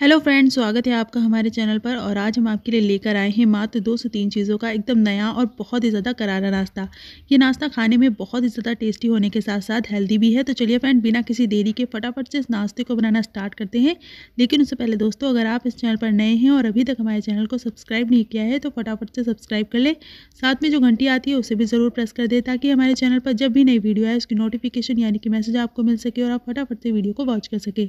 Hello friends स्वागत है आपका हमारे चैनल पर और आज हम आपके लिए लेकर आए हैं मात्र दो से तीन चीज़ों का एकदम नया और बहुत ही ज़्यादा करारा नाश्ता। ये नाश्ता खाने में बहुत ही ज़्यादा टेस्टी होने के साथ साथ हेल्दी भी है। तो चलिए फ्रेंड बिना किसी देरी के फटाफट से इस नाश्ते को बनाना स्टार्ट करते हैं। लेकिन उससे पहले दोस्तों, अगर आप इस चैनल पर नए हैं और अभी तक हमारे चैनल को सब्सक्राइब नहीं किया है तो फटाफट से सब्सक्राइब कर लें। साथ में जो घंटी आती है, उसे भी ज़रूर प्रेस कर दें ताकि हमारे चैनल पर जब भी नई वीडियो आए, उसकी नोटिफिकेशन यानी कि मैसेज आपको मिल सके और आप फटाफट से वीडियो को वॉच कर सके।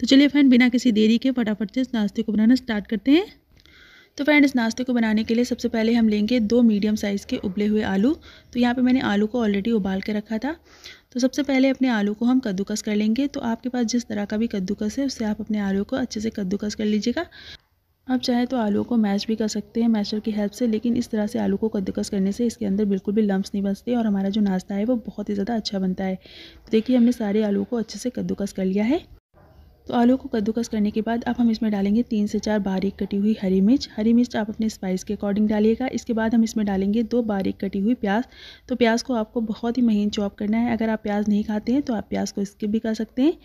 तो चलिए फ्रेंड बिना किसी देरी के फटाफट से इस नाश्ते को बनाना स्टार्ट करते हैं। तो फ्रेंड इस नाश्ते को बनाने के लिए सबसे पहले हम लेंगे दो मीडियम साइज़ के उबले हुए आलू। तो यहाँ पे मैंने आलू को ऑलरेडी उबाल के रखा था। तो सबसे पहले अपने आलू को हम कद्दूकस कर लेंगे। तो आपके पास जिस तरह का भी कद्दूकस है, उससे आप अपने आलू को अच्छे से कद्दूकस कर लीजिएगा। आप चाहें तो आलू को मैश भी कर सकते हैं मैशर की हेल्प से, लेकिन इस तरह से आलू को कद्दूकस करने से इसके अंदर बिल्कुल भी लम्ब नहीं बचते और हमारा जो नाश्ता है वो बहुत ही ज़्यादा अच्छा बनता है। तो देखिए, हमने सारे आलू को अच्छे से कद्दूकस कर लिया है। तो आलू को कद्दूकस करने के बाद अब हम इसमें डालेंगे तीन से चार बारीक कटी हुई हरी मिर्च। हरी मिर्च आप अपने स्पाइस के अकॉर्डिंग डालिएगा। इसके बाद हम इसमें डालेंगे दो बारीक कटी हुई प्याज। तो प्याज को आपको बहुत ही महीन चॉप करना है। अगर आप प्याज नहीं खाते हैं तो आप प्याज को स्किप भी कर सकते हैं।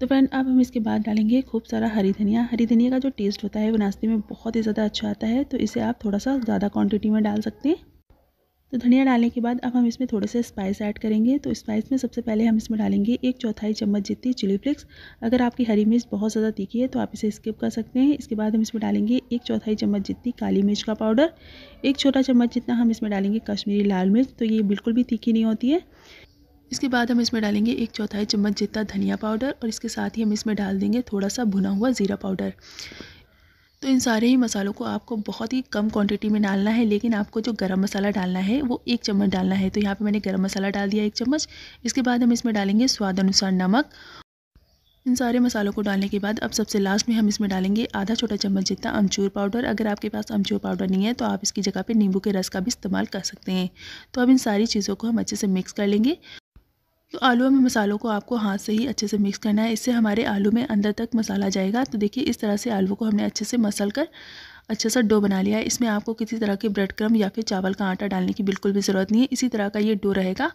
तो फ्रेंड अब हम इसके बाद डालेंगे खूब सारा हरी धनिया। हरी धनिया का जो टेस्ट होता है, वो नाश्ते में बहुत ही ज़्यादा अच्छा आता है। तो इसे आप थोड़ा सा ज़्यादा क्वांटिटी में डाल सकते हैं। तो धनिया डालने के बाद अब हम इसमें थोड़े से स्पाइस ऐड करेंगे। तो स्पाइस में सबसे पहले हम इसमें डालेंगे एक चौथाई चम्मच जितनी चिली फ्लेक्स अगर आपकी हरी मिर्च बहुत ज़्यादा तीखी है तो आप इसे स्किप कर सकते हैं। इसके बाद हम इसमें डालेंगे एक चौथाई चम्मच जितनी काली मिर्च का पाउडर एक छोटा चम्मच जितना हम इसमें डालेंगे कश्मीरी लाल मिर्च तो ये बिल्कुल भी तीखी नहीं होती है। इसके बाद हम इसमें डालेंगे एक चौथाई चम्मच जितना धनिया पाउडर और इसके साथ ही हम इसमें डाल देंगे थोड़ा सा भुना हुआ ज़ीरा पाउडर तो इन सारे ही मसालों को आपको बहुत ही कम क्वांटिटी में डालना है, लेकिन आपको जो गरम मसाला डालना है, वो एक चम्मच डालना है। तो यहाँ पे मैंने गरम मसाला डाल दिया एक चम्मच। इसके बाद हम इसमें डालेंगे स्वाद अनुसार नमक। इन सारे मसालों को डालने के बाद अब सबसे लास्ट में हम इसमें डालेंगे आधा छोटा चम्मच जितना अमचूर पाउडर अगर आपके पास अमचूर पाउडर नहीं है तो आप इसकी जगह पे नींबू के रस का भी इस्तेमाल कर सकते हैं। तो अब इन सारी चीज़ों को हम अच्छे से मिक्स कर लेंगे। तो आलू में मसालों को आपको हाथ से ही अच्छे से मिक्स करना है। इससे हमारे आलू में अंदर तक मसाला जाएगा। तो देखिए, इस तरह से आलू को हमने अच्छे से मसल कर अच्छे सा डो बना लिया है। इसमें आपको किसी तरह के ब्रेड क्रम या फिर चावल का आटा डालने की बिल्कुल भी ज़रूरत नहीं है। इसी तरह का ये डो रहेगा।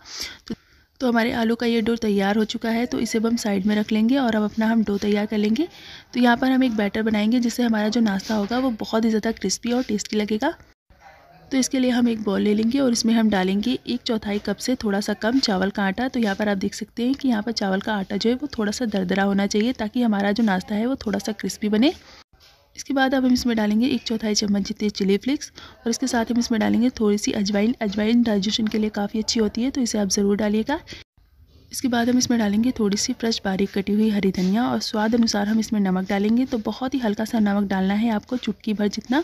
तो तो हमारे आलू का ये डो तैयार हो चुका है। तो इसे अब हम साइड में रख लेंगे और अब अपना हम डो तैयार कर लेंगे। तो यहाँ पर हम एक बैटर बनाएँगे, जिससे हमारा जो नाश्ता होगा वो बहुत ही ज़्यादा क्रिस्पी और टेस्टी लगेगा। तो इसके लिए हम एक बॉल ले लेंगे और इसमें हम डालेंगे एक चौथाई कप से थोड़ा सा कम चावल का आटा। तो यहाँ पर आप देख सकते हैं कि यहाँ पर चावल का आटा जो है वो थोड़ा सा दरदरा होना चाहिए ताकि हमारा जो नाश्ता है वो थोड़ा सा क्रिस्पी बने। इसके बाद अब हम इसमें डालेंगे एक चौथाई चम्मच जितने चिली फ्लेक्स और इसके साथ हम इसमें डालेंगे थोड़ी सी अजवाइन। अजवाइन डाइजेशन के लिए काफ़ी अच्छी होती है तो इसे आप ज़रूर डालिएगा। इसके बाद हम इसमें डालेंगे थोड़ी सी फ्रेश बारीक कटी हुई हरी धनिया और स्वाद अनुसार हम इसमें नमक डालेंगे। तो बहुत ही हल्का सा नमक डालना है आपको चुटकी भर जितना।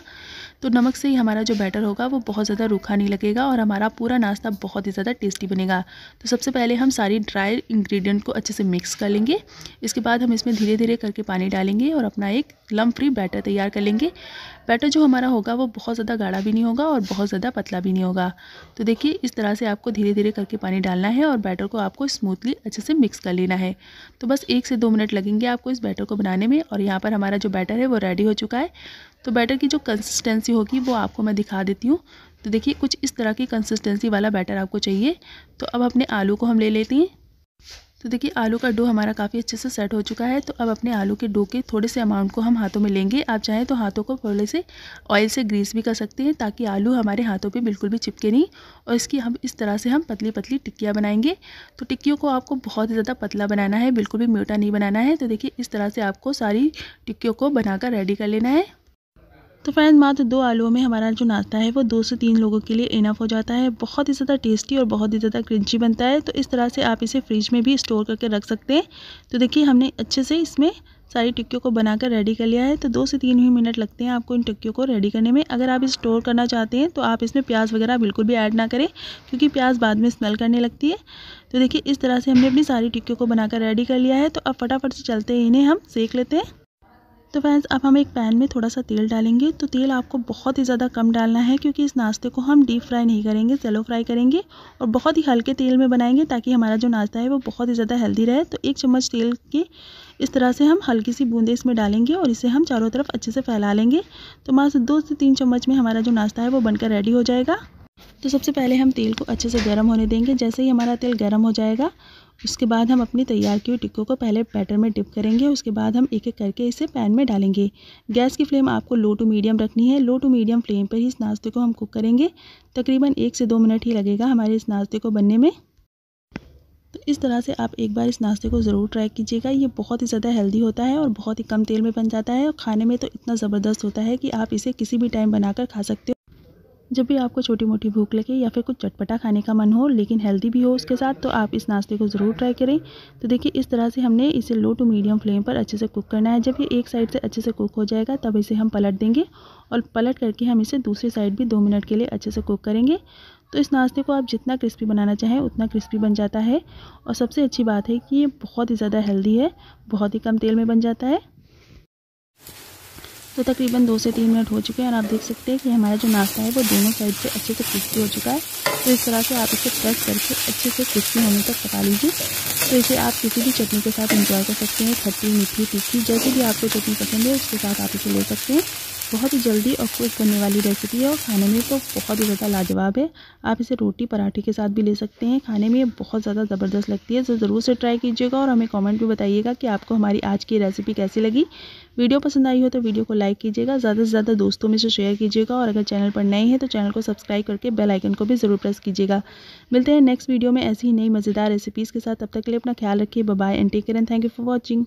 तो नमक से ही हमारा जो बैटर होगा वो बहुत ज़्यादा रूखा नहीं लगेगा और हमारा पूरा नाश्ता बहुत ही ज़्यादा टेस्टी बनेगा। तो सबसे पहले हम सारी ड्राई इंग्रेडिएंट को अच्छे से मिक्स कर लेंगे। इसके बाद हम इसमें धीरे धीरे करके पानी डालेंगे और अपना एक लम फ्री बैटर तैयार कर लेंगे। बैटर जो हमारा होगा वो बहुत ज़्यादा गाढ़ा भी नहीं होगा और बहुत ज़्यादा पतला भी नहीं होगा। तो देखिए इस तरह से आपको धीरे धीरे करके पानी डालना है और बैटर को आपको स्मूथली अच्छे से मिक्स कर लेना है। तो बस एक से दो मिनट लगेंगे आपको इस बैटर को बनाने में और यहाँ पर हमारा जो बैटर है वो रेडी हो चुका है। तो बैटर की जो कंसिस्टेंसी होगी वो आपको मैं दिखा देती हूँ। तो देखिए कुछ इस तरह की कंसिस्टेंसी वाला बैटर आपको चाहिए। तो अब अपने आलू को हम ले लेते हैं। तो देखिए, आलू का डो हमारा काफ़ी अच्छे से सेट हो चुका है। तो अब अपने आलू के डो के थोड़े से अमाउंट को हम हाथों में लेंगे। आप चाहें तो हाथों को थोड़े से ऑयल से ग्रीस भी कर सकते हैं ताकि आलू हमारे हाथों पे बिल्कुल भी चिपके नहीं और इसकी हम, इस तरह से हम पतली पतली टिक्कियाँ बनाएँगे। तो टिक्कियों को आपको बहुत ज़्यादा पतला बनाना है, बिल्कुल भी मोटा नहीं बनाना है। तो देखिए, इस तरह से आपको सारी टिक्कियों को बनाकर रेडी कर लेना है। तो फ्रेंड मात्र दो आलूओं में हमारा जो नाश्ता है, वो दो से तीन लोगों के लिए इनफ हो जाता है। बहुत ही ज़्यादा टेस्टी और बहुत ही ज़्यादा क्रंची बनता है। तो इस तरह से आप इसे फ्रिज में भी स्टोर करके रख सकते हैं। तो देखिए, हमने अच्छे से इसमें सारी टिक्कियों को बनाकर रेडी कर लिया है। तो दो से तीन ही मिनट लगते हैं आपको इन टिक्कियों को रेडी करने में। अगर आप स्टोर करना चाहते हैं तो आप इसमें प्याज वगैरह बिल्कुल भी ऐड ना करें, क्योंकि प्याज बाद में स्मेल करने लगती है। तो देखिए, इस तरह से हमने अपनी सारी टिक्कियों को बनाकर रेडी कर लिया है। तो अब फटाफट से चलते हैं, इन्हें हम सेक लेते हैं। तो फ्रेंड्स अब हम एक पैन में थोड़ा सा तेल डालेंगे। तो तेल आपको बहुत ही ज़्यादा कम डालना है, क्योंकि इस नाश्ते को हम डीप फ्राई नहीं करेंगे सेलो फ्राई करेंगे और बहुत ही हल्के तेल में बनाएँगे ताकि हमारा जो नाश्ता है वो बहुत ही ज़्यादा हेल्दी रहे। तो एक चम्मच तेल की इस तरह से हम हल्की सी बूंदे इसमें डालेंगे और इसे हम चारों तरफ़ अच्छे से फैला लेंगे। तो मात्र दो से तीन चम्मच में हमारा जो नाश्ता है वो बनकर रेडी हो जाएगा। तो सबसे पहले हम तेल को अच्छे से गर्म होने देंगे। जैसे ही हमारा तेल गर्म हो जाएगा उसके बाद हम अपनी तैयार की हुई टिक्कों को पहले बैटर में डिप करेंगे, उसके बाद हम एक एक करके इसे पैन में डालेंगे। गैस की फ्लेम आपको लो टू मीडियम रखनी है। लो टू मीडियम फ्लेम पर ही इस नाश्ते को हम कुक करेंगे। तकरीबन एक से दो मिनट ही लगेगा हमारे इस नाश्ते को बनने में। तो इस तरह से आप एक बार इस नाश्ते को ज़रूर ट्राई कीजिएगा। ये बहुत ही ज़्यादा हेल्दी होता है और बहुत ही कम तेल में बन जाता है और खाने में तो इतना ज़बरदस्त होता है कि आप इसे किसी भी टाइम बनाकर खा सकते हो। जब भी आपको छोटी मोटी भूख लगे या फिर कुछ चटपटा खाने का मन हो, लेकिन हेल्दी भी हो उसके साथ तो आप इस नाश्ते को ज़रूर ट्राई करें। तो देखिए, इस तरह से हमने इसे लो टू मीडियम फ्लेम पर अच्छे से कुक करना है। जब ये एक साइड से अच्छे से कुक हो जाएगा, तब इसे हम पलट देंगे और पलट करके हम इसे दूसरी साइड भी दो मिनट के लिए अच्छे से कुक करेंगे। तो इस नाश्ते को आप जितना क्रिस्पी बनाना चाहें, उतना क्रिस्पी बन जाता है। और सबसे अच्छी बात है कि ये बहुत ही ज़्यादा हेल्दी है, बहुत ही कम तेल में बन जाता है। तो तकरीबन दो से तीन मिनट हो चुके हैं और आप देख सकते हैं कि हमारा जो नाश्ता है वो दोनों साइड से अच्छे से क्रिस्पी हो चुका है। तो इस तरह से आप इसे प्रेस करके अच्छे से क्रिस्पी होने तक पका लीजिए। तो इसे आप किसी भी चटनी के साथ इंजॉय कर सकते हैं, खट्टी, मीठी, तीखी, जैसे भी आपको चटनी पसंद है, उसके साथ आप इसे ले सकते हैं। बहुत ही जल्दी और क्विक बनने वाली रेसिपी है और खाने में तो बहुत ही ज़्यादा लाजवाब है। आप इसे रोटी पराठे के साथ भी ले सकते हैं। खाने में ये बहुत ज़्यादा ज़बरदस्त लगती है तो ज़रूर से ट्राई कीजिएगा और हमें कमेंट में बताइएगा कि आपको हमारी आज की रेसिपी कैसी लगी। वीडियो पसंद आई हो तो वीडियो को लाइक कीजिएगा, ज़्यादा से ज़्यादा दोस्तों में से शेयर कीजिएगा और अगर चैनल पर नए हैं तो चैनल को सब्सक्राइब करके बेल आइकन को भी ज़रूर प्रेस कीजिएगा। मिलते हैं नेक्स्ट वीडियो में ऐसी ही नई मज़ेदार रेसिपीज़ के साथ। तब तक के लिए अपना ख्याल रखिए। Bye and take care and thank you for watching